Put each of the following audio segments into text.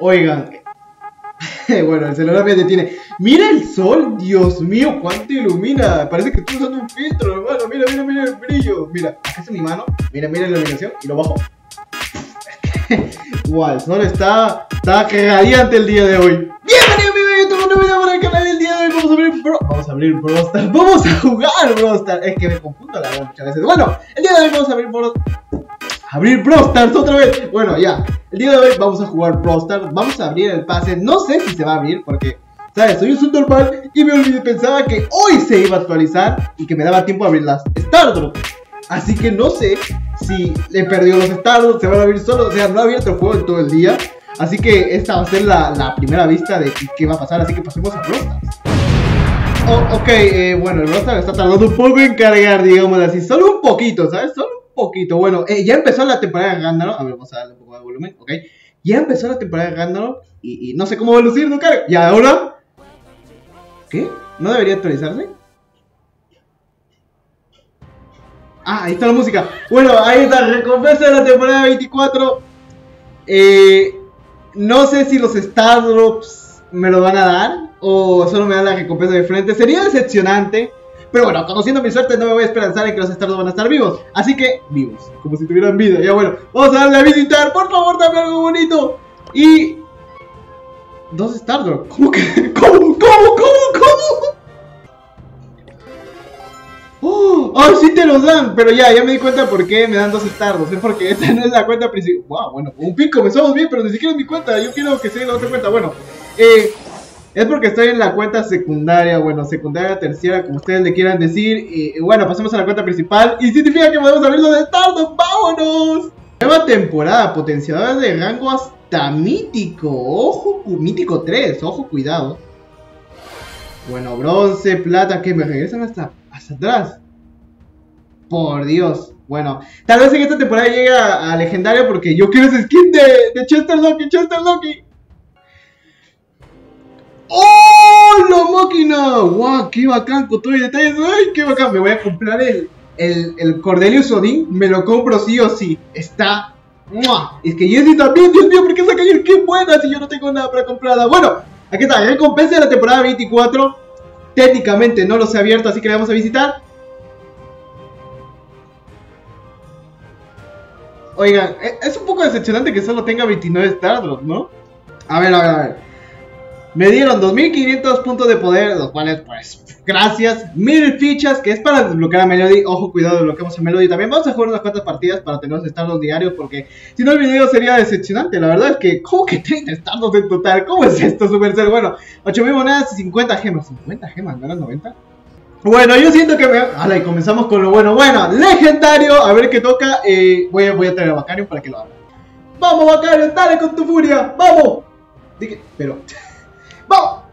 Oigan. bueno, el celular me detiene. Mira el sol, Dios mío, cuánto ilumina. Parece que estoy usando un filtro, hermano. Mira, mira, mira el brillo. Mira, acá está mi mano. Mira, mira la iluminación y lo bajo. wow, el sol está, está el día de hoy. Bienvenido, mi video, YouTube, un video para el canal del día de hoy. Vamos a abrir Bro. Vamos a abrir Brawl Stars. Vamos a jugar Brawl Stars. Es que me confundo la voz muchas veces. Bueno, el día de hoy vamos a abrir Brawl abrir Brawl Stars otra vez. Bueno, ya. El día de hoy vamos a jugar Brawl Stars. Vamos a abrir el pase. No sé si se va a abrir porque, ¿sabes? Soy un normal y me olvidé. Pensaba que hoy se iba a actualizar y que me daba tiempo a abrir las Stardrop. Así que no sé si le perdió los Stardrop, se van a abrir solo. O sea, no ha abierto el juego en todo el día. Así que esta va a ser la, la primera vista de qué va a pasar. Así que pasemos a Brawl Stars. Oh, ok, eh, bueno, el Stars está tardando un poco en cargar, digamos así. Solo un poquito, ¿sabes? Solo poquito. Bueno, eh, ya empezó la temporada de Ragnarok. A ver, vamos a darle un poco de volumen, ok. Ya empezó la temporada de y, no sé cómo va a lucir, carga. ¿Y ahora? ¿Qué? ¿No debería actualizarse? Ah, ahí está la música. Bueno, ahí está, recompensa de la temporada 24. Eh, no sé si los Stardrops me lo van a dar o solo me dan la recompensa de frente. Sería decepcionante. Pero bueno, conociendo mi suerte no me voy a esperanzar en que los Stardust van a estar vivos. Así que, vivos, como si tuvieran vida. Ya bueno, vamos a darle a visitar. Por favor, dame algo bonito. Y... Dos Stardust. ¿Cómo que? ¿Cómo? ¿Cómo? ¿Cómo? ¿Cómo? Oh, oh, sí te los dan, pero ya, ya me di cuenta por qué me dan dos Stardust. Es porque esta no es la cuenta principal. Wow, bueno, un pico, me somos bien, pero ni siquiera es mi cuenta. Yo quiero que sea la otra cuenta. Bueno, eh, es porque estoy en la cuenta secundaria, bueno, secundaria, tercera, como ustedes le quieran decir. Y, bueno, pasemos a la cuenta principal. Y significa que podemos abrir los de Stardust. ¡Vámonos! Nueva temporada, potenciadores de rango hasta mítico. Ojo, mítico 3, ojo, cuidado. Bueno, bronce, plata, que me regresan hasta, hasta atrás. Por Dios. Bueno, tal vez en esta temporada llegue a, a legendario porque yo quiero ese skin de, de Chester Loki, Chester Loki. ¡Oh! ¡La máquina! ¡Guau! ¡Qué bacán! Con todo el detalles. ¡Ay, qué bacán! Me voy a comprar el, el, el Cordelius Odin. Me lo compro sí o sí. Está. ¡Mua! Es que Jessie también, Dios mío, ¿por qué saca el qué buena si yo no tengo nada para comprarla? Bueno, aquí está, recompensa de la temporada 24. Técnicamente no los he abierto, así que le vamos a visitar. Oigan, es un poco decepcionante que solo tenga 29 Stardust, ¿no? A ver, a ver, a ver. Me dieron 2500 puntos de poder, los cuales, pues, gracias. 1000 fichas, que es para desbloquear a Melody. Ojo, cuidado, desbloqueamos a Melody. También vamos a jugar unas cuantas partidas para tener los diarios, porque si no el video sería decepcionante. La verdad es que, ¿cómo que 30 estados en total? ¿Cómo es esto, Supercell? Bueno, 8000 monedas y 50 gemas. 50 gemas, ¿no eran 90? Bueno, yo siento que me... Ala, y comenzamos con lo bueno. Bueno, legendario, a ver qué toca. Eh, voy, a, voy a traer a Bacarium para que lo haga. ¡Vamos, Bacarium! ¡Dale con tu furia! ¡Vamos! Dije, pero... ¡Vamos!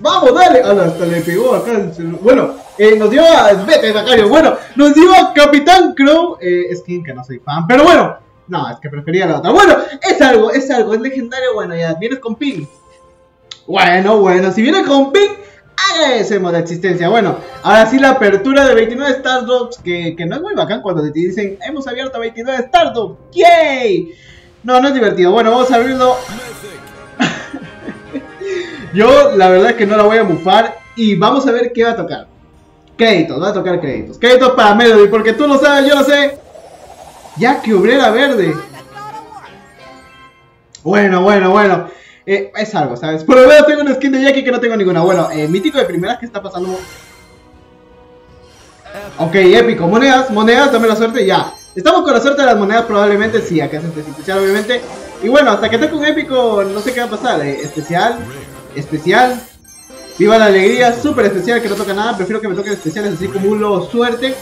¡Vamos, dale! Ah, hasta le pegó acá. Bueno, eh, nos dio a. Vete, Zacario. Bueno, nos dio a Capitán Crow. Eh, skin que no soy fan, pero bueno. No, es que prefería la otra. Bueno, es algo, es algo, es legendario. Bueno, ya vienes con ping. Bueno, bueno, si vienes con ping, agradecemos la existencia. Bueno, ahora sí la apertura de 29 Stardrops, que, que no es muy bacán cuando te dicen hemos abierto 29 Stardrops. ¡Yay! No, no es divertido. Bueno, vamos a abrirlo. Yo la verdad es que no la voy a mufar y vamos a ver qué va a tocar. Créditos, va a tocar créditos. Créditos para Melody, porque tú lo sabes, yo lo sé. Ya que obrera verde. Bueno, bueno, bueno. Eh, es algo, ¿sabes? Por lo menos tengo una skin de Jackie que no tengo ninguna. Bueno, eh, mítico de primeras que está pasando. Ok, épico. Monedas, monedas, dame la suerte, ya. Estamos con la suerte de las monedas, probablemente sí. Acá es especial, obviamente. Y bueno, hasta que toque un épico, no sé qué va a pasar. Eh, especial, especial. Viva la alegría, súper especial que no toca nada. Prefiero que me toquen especiales así como un lobo suerte.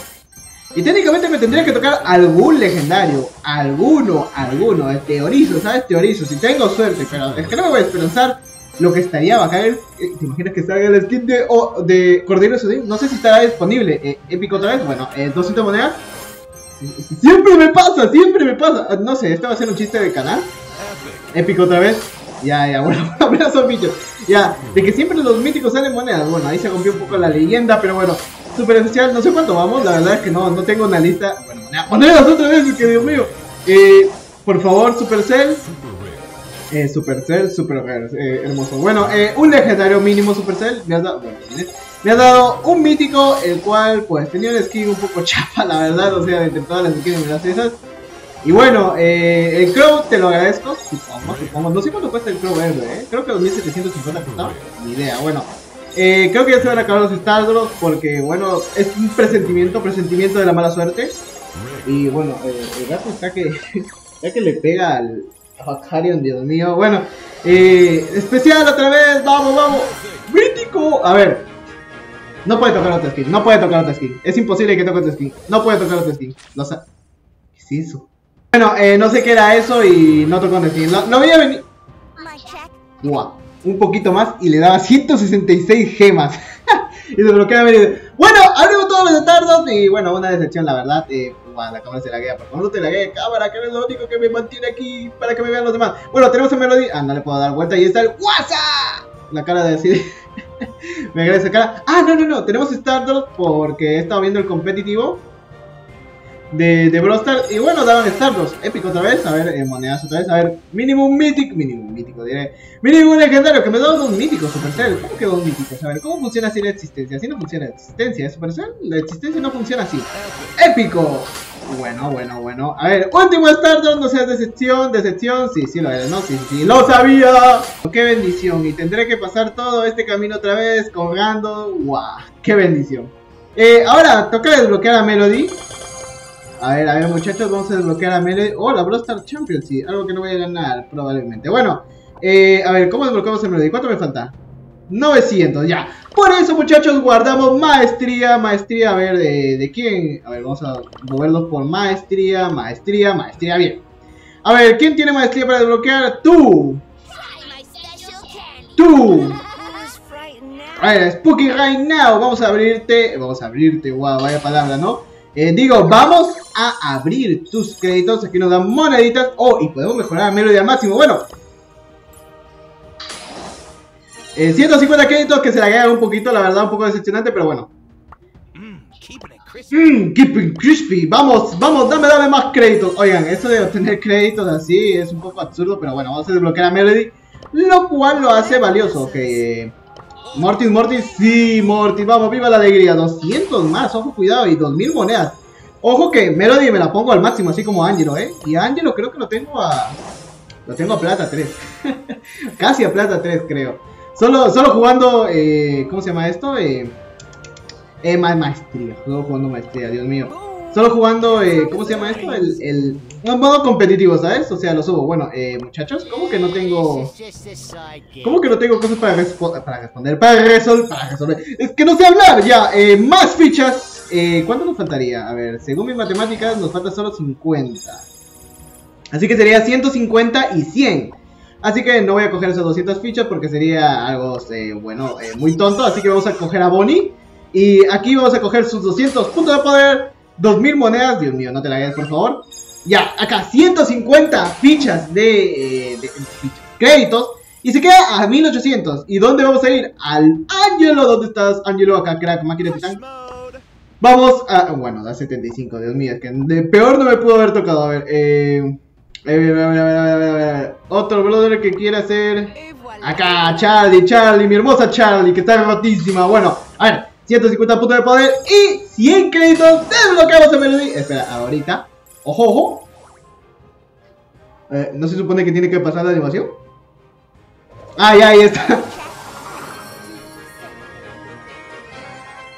Y técnicamente me tendría que tocar algún legendario. Alguno, alguno. Teorizo, ¿sabes? Teorizo. Si tengo suerte, pero es que no me voy a esperanzar. Lo que estaría bacán. Eh, ¿Te imaginas que salga el skin de, oh, de Cordero? No sé si estará disponible. Eh, épico otra vez. Bueno, eh, 200 monedas. Siempre me pasa, siempre me pasa. No sé, este va a ser un chiste de canal. Épico otra vez. Ya, ya, bueno, apenas son. Ya, de que siempre los míticos salen monedas. Bueno, ahí se rompió un poco la leyenda, pero bueno, super especial. No sé cuánto vamos, la verdad es que no, no tengo una lista. Bueno, monedas otra vez, que Dios mío. Eh, por favor, Supercell. Eh, Supercell, super eh, hermoso. Bueno, eh, un legendario mínimo Supercell. Me has dado, me has dado un mítico, el cual pues tenía un skin un poco chapa, la verdad. O sea, entre todas las skins me las esas. Y bueno, eh, el Crow te lo agradezco. No sé cuánto cuesta el Crow verde, ¿eh? Creo que 2750 costaba. Ni idea, bueno. Eh, creo que ya se van a acabar los Stardust porque, bueno, es un presentimiento, presentimiento de la mala suerte. Y bueno, eh, el gato está que, está que le pega al a Dios mío. Bueno, especial otra vez, vamos, vamos. Mítico. A ver, no puede tocar otra skin, no puede tocar otra skin. Es imposible que toque otra skin. No puede tocar otra skin. No ¿Qué es eso? Bueno, eh, no sé qué era eso y no tocó otra skin. No, voy a venir. Wow un poquito más y le daba 166 gemas. y se bloquea Bueno, abrimos todos los tardos y bueno, una decepción la verdad. Eh, la cámara se laguea, por favor no te laguee cámara, que es lo único que me mantiene aquí para que me vean los demás. Bueno, tenemos el Melody. Ah, no le puedo dar vuelta y está el WhatsApp. La cara de decir. me agrada esa cara. Ah, no, no, no. Tenemos Stardust porque he estado viendo el competitivo de, de Brawl Y bueno, daban Stardust. Épico otra vez. A ver, eh, monedas otra vez. A ver, mínimo un mítico. Mínimo mítico, diré. Mínimo legendario. Que me da un mítico, Supercell. ¿Cómo que dos míticos? A ver, ¿cómo funciona así la existencia? Así no funciona la existencia. ¿eh, Supercell? La existencia no funciona así. Épico. Bueno, bueno, bueno. A ver, último Stardust. No seas decepción, decepción. Sí, sí lo es, ¿no? Sí, sí, sí. ¡Lo sabía! ¡Qué bendición! Y tendré que pasar todo este camino otra vez colgando. ¡Guau! ¡Qué bendición! Eh, ahora, toca desbloquear a Melody. A ver, a ver muchachos, vamos a desbloquear a Melee. Oh, la Brawl Stars Champions, sí, algo que no voy a ganar probablemente. Bueno, eh, a ver, ¿cómo desbloqueamos el Melody? ¿Cuánto me falta? 900, ya. Por eso muchachos, guardamos maestría, maestría, a ver, ¿de, de quién? A ver, vamos a moverlos por maestría, maestría, maestría, bien. A ver, ¿quién tiene maestría para desbloquear? ¡Tú! ¡Tú! A ver, Spooky Right Now, vamos a abrirte, vamos a abrirte, wow, vaya palabra, ¿no? Eh, digo, vamos a abrir tus créditos. Aquí nos dan moneditas. Oh, y podemos mejorar a Melody al máximo. Bueno. 150 eh, créditos que se le agregan un poquito, la verdad, un poco decepcionante, pero bueno. Mmm, keeping crispy. Vamos, vamos, dame, dame más créditos. Oigan, eso de obtener créditos así es un poco absurdo, pero bueno, vamos a desbloquear a Melody. Lo cual lo hace valioso. Que Mortis, Mortis, sí, Mortis, vamos, viva la alegría. 200 más, ojo, cuidado, y 2000 monedas. Ojo que Melody me la pongo al máximo, así como Angelo, ¿eh? Y Angelo creo que lo tengo a... Lo tengo a plata 3. Casi a plata 3, creo. Solo, solo jugando, eh, ¿cómo se llama esto? Eh, eh, maestría, solo jugando maestría, Dios mío. Solo jugando, eh, ¿cómo se llama esto? El, modo competitivo, ¿sabes? O sea, lo subo. Bueno, eh, muchachos, ¿cómo que no tengo... ¿Cómo que no tengo cosas para, para responder? Para, resolver. Es que no sé hablar, ya. Eh, más fichas. Eh, ¿Cuánto nos faltaría? A ver, según mis matemáticas nos falta solo 50. Así que sería 150 y 100. Así que no voy a coger esas 200 fichas porque sería algo, eh, bueno, eh, muy tonto. Así que vamos a coger a Bonnie. Y aquí vamos a coger sus 200 puntos de poder 2000 monedas, Dios mío, no te la hagas por favor. Ya, acá 150 fichas de, eh, créditos. Y se queda a 1800. ¿Y dónde vamos a ir? Al Angelo. ¿Dónde estás, Angelo? Acá, crack, máquina titán. Vamos a... Bueno, da 75, Dios mío. Es que de peor no me pudo haber tocado. A ver, eh... A ver, a ver, a ver, a ver, a ver. Otro brother que quiera hacer... Acá, Charlie, Charlie, mi hermosa Charlie, que está rotísima. Bueno, a ver. 150 puntos de poder y 100 créditos. Desbloqueamos el Melody. Espera, ahorita. Ojo, ojo. Eh, ¿No se supone que tiene que pasar la animación? Ah, ya, ahí está.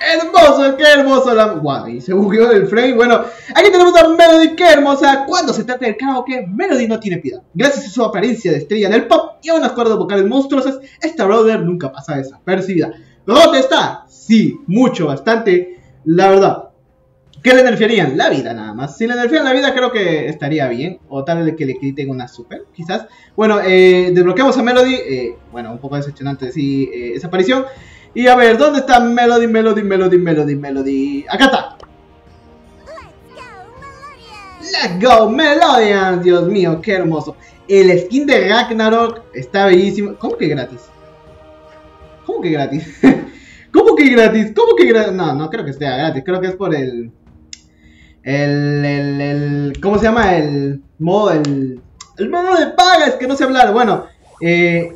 hermoso, qué hermoso la... Y se bugueó el frame. Bueno, aquí tenemos a Melody, qué hermosa. Cuando se trata del karaoke, Melody no tiene piedad. Gracias a su apariencia de estrella en el pop y a unas cuerdas vocales monstruosas, esta brother nunca pasa desapercibida. ¿Dónde está? Sí, mucho, bastante. La verdad. ¿Qué le nerfearían? La vida nada más. Si le nerfean la vida creo que estaría bien. O tal vez que le quiten una super, quizás. Bueno, eh, desbloqueamos a Melody. Eh, bueno, un poco decepcionante sí, eh, esa aparición. Y a ver, ¿dónde está Melody, Melody, Melody, Melody, Melody? Acá está. Let's go, Melodian. Dios mío, qué hermoso. El skin de Ragnarok está bellísimo. ¿Cómo que gratis? ¿Cómo que gratis? ¿Cómo que gratis? ¿Cómo que gratis? No, no creo que sea gratis. Creo que es por el. El. el, ¿Cómo se llama? El modo. El, El modo de paga, es que no sé hablar. Bueno, eh,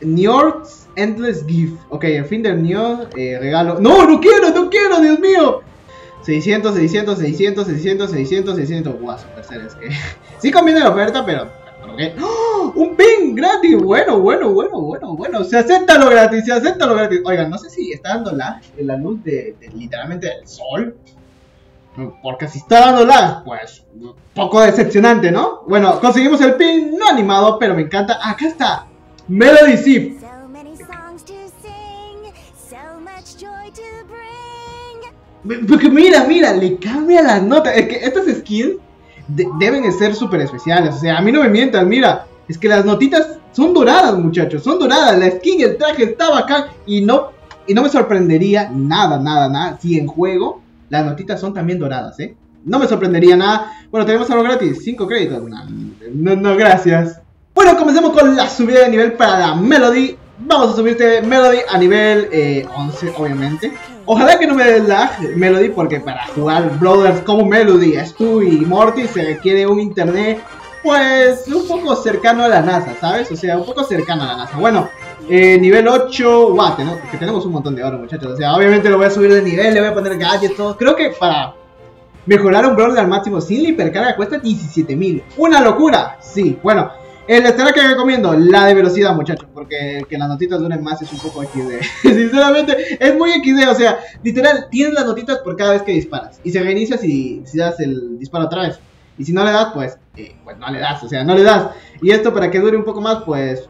York's Endless Gift. Ok, el fin del New eh, regalo. No, no quiero, no quiero, Dios mío. 600, 600, 600, 600, 600, 600. Guau, Supercell, es que. sí conviene la oferta, pero. ¡Oh! ¡Un ping gratis! Bueno, bueno, bueno, bueno, bueno. Se acepta lo gratis, se acepta lo gratis. Oigan, no sé si está dando lag en la luz de, de literalmente del sol. Porque si está dando lag, pues poco decepcionante, ¿no? Bueno, conseguimos el pin, no animado, pero me encanta. Acá está, Melody Zip. Porque mira, mira, le cambia las notas. Es que estas skins deben de ser súper especiales. O sea, a mí no me mientan, mira. Es que las notitas son doradas, muchachos. Son doradas. La skin, el traje está bacán. Y no, y no me sorprendería nada, nada, nada. Si en juego las notitas son también doradas, ¿eh? No me sorprendería nada. Bueno, tenemos algo gratis. 5 créditos. No, no, gracias. Bueno, comencemos con la subida de nivel para la Melody. Vamos a subirte Melody a nivel 11, eh, obviamente. Ojalá que no me dé lag Melody, porque para jugar Brothers como Melody, Stu y Morty se requiere un internet, pues, un poco cercano a la NASA, ¿sabes? O sea, un poco cercano a la NASA. Bueno, eh, nivel 8, Watt, ¿no? Que tenemos un montón de oro, muchachos. O sea, obviamente lo voy a subir de nivel, le voy a poner gadgets, todo. Creo que para mejorar un brawler al máximo sin la hipercarga cuesta 17.000. ¡Una locura! Sí, bueno. El estará que recomiendo, la de velocidad, muchachos, porque que las notitas duren más es un poco XD. Sinceramente, es muy XD, o sea, literal, tienes las notitas por cada vez que disparas. Y se reinicia si, si das el disparo otra vez. Y si no le das, pues, eh, pues no le das, o sea, no le das. Y esto para que dure un poco más, pues,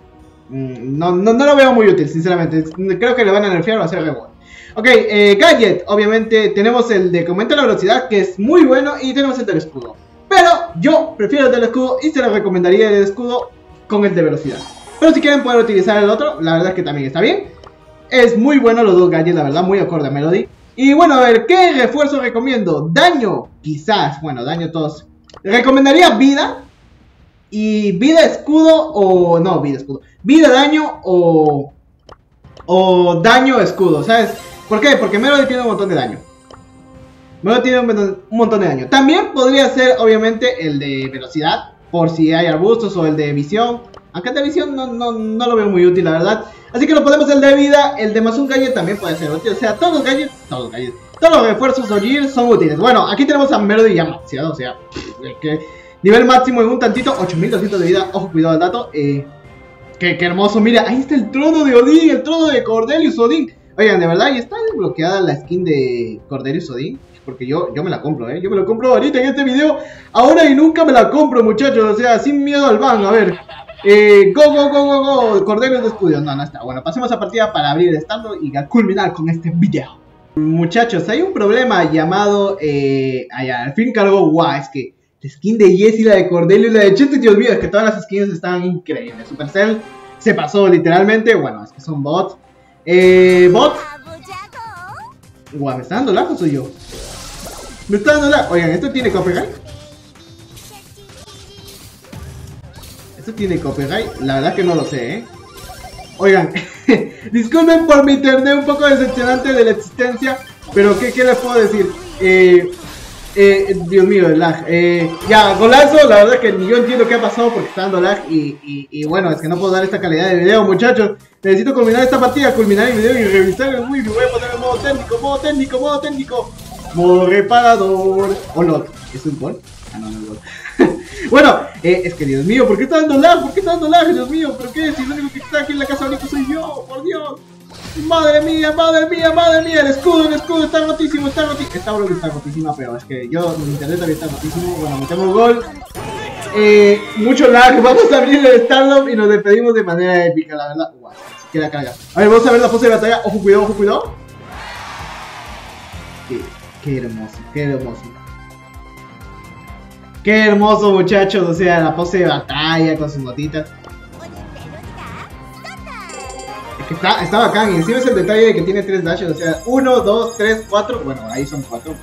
Mm, no, no, no, lo veo muy útil, sinceramente. Creo que le van a nerfear o hacer reward. Ok, eh, Gadget, obviamente tenemos el de que aumenta la velocidad, que es muy bueno, y tenemos el del escudo. Pero yo prefiero el del escudo y se lo recomendaría el escudo con el de velocidad. Pero si quieren poder utilizar el otro, la verdad es que también está bien. Es muy bueno los dos gadgets, la verdad, muy acorde a Melody. Y bueno, a ver, ¿qué refuerzo recomiendo? Daño, quizás, bueno, daño todos. Recomendaría vida, y vida escudo o... No, vida escudo. Vida daño o... O daño escudo, ¿sabes? ¿Por qué? Porque Melody tiene un montón de daño. Melody tiene un, montón de daño. También podría ser, obviamente, el de velocidad. Por si hay arbustos o el de visión. Aunque el de visión no, no, no lo veo muy útil, la verdad. Así que lo podemos el de vida. El de más un gadget también puede ser útil. O sea, todos los gadgets... Todos los gadgets. Todos los refuerzos o son útiles. Bueno, aquí tenemos a Melody ya maxeado. O sea, Nivel máximo en un tantito, 8200 de vida. Ojo, cuidado al dato. Eh, qué, hermoso, mira, ahí está el trono de Odín, el trono de Cordelius Odín. Oigan, de verdad, ¿y está desbloqueada la skin de Cordelius Odín? Porque yo, yo me la compro, ¿eh? Yo me la compro ahorita en este video. Ahora y nunca me la compro, muchachos. O sea, sin miedo al ban. A ver. Eh, go, go, go, go, go. Cordelius de Estudio. No, no está. Bueno, pasemos a partida para abrir el estando y culminar con este video. Muchachos, hay un problema llamado... Eh, al fin cargo guau, es que la skin de Jessie, la de Cordelio y la de Chete, Dios mío, es que todas las skins están increíbles. Supercell se pasó literalmente, bueno, es que son bots. Eh, bot. Guau, ¿me está dando lag o soy yo? Me está dando lag. Oigan, ¿esto tiene copyright? ¿Esto tiene copyright? La verdad que no lo sé, ¿eh? Oigan, disculpen por mi internet un poco decepcionante de la existencia, pero ¿qué, qué les puedo decir? Eh, eh, Dios mío, el lag. Eh, ya, golazo, la verdad es que yo entiendo qué ha pasado porque está dando lag y, y, bueno, es que no puedo dar esta calidad de video, muchachos. Necesito culminar esta partida, culminar el video y revisar el wifi. Voy a poner en modo técnico, modo técnico, modo técnico. Modo reparador. O no, ¿es un gol? Ah, bueno, eh, es que Dios mío, ¿por qué está dando lag? ¿Por qué está dando lag, Dios mío? ¿Pero qué? Si lo único que está aquí en la casa ahorita soy yo, por Dios. Madre mía, madre mía, madre mía, el escudo, el escudo está rotísimo, está rotísimo. Esta bro está rotísima, pero es que yo, mi internet también está rotísimo. Bueno, metemos gol. Eh, mucho lag, vamos a abrir el Stardom y nos despedimos de manera épica, la verdad. Wow, queda carga. A ver, vamos a ver la pose de batalla. Ojo, cuidado, ojo, cuidado. Qué hermoso, qué hermoso. Qué hermoso, muchachos. O sea, la pose de batalla con sus botitas. Está, está bacán. Y encima es el detalle de que tiene tres dashes. O sea, 1, 2, 3, 4. Bueno, ahí son 4.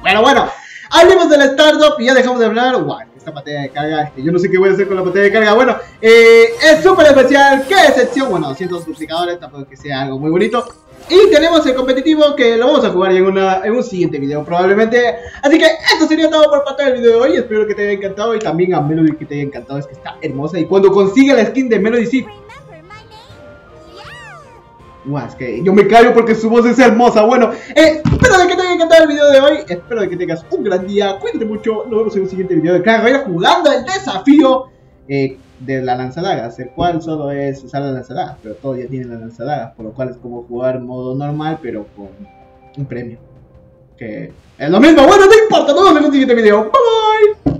Bueno, bueno. Hablemos del startup y ya dejamos de hablar. Guau, esta pantalla de carga. Es que yo no sé qué voy a hacer con la pantalla de carga. Bueno, eh, es súper especial. ¿Qué excepción? Bueno, 200 duplicadores. Tampoco que sea algo muy bonito. Y tenemos el competitivo que lo vamos a jugar en, una, en un siguiente video probablemente. Así que esto sería todo por parte del video de hoy. Espero que te haya encantado y también a Melody que te haya encantado. Es que está hermosa. Y cuando consiga la skin de Melody, sí. Guau, es que yo me callo porque su voz es hermosa. Bueno, eh, espero de que te haya encantado el video de hoy. Espero de que tengas un gran día. Cuídate mucho. Nos vemos en un siguiente video de Claro jugando el desafío. Eh, de la lanzadagas, el cual solo es usar la lanzadagas, pero todos ya tienen la lanzadagas, por lo cual es como jugar modo normal, pero con un premio. Que es lo mismo, bueno, no importa, nos vemos en el siguiente video. ¡Vamos!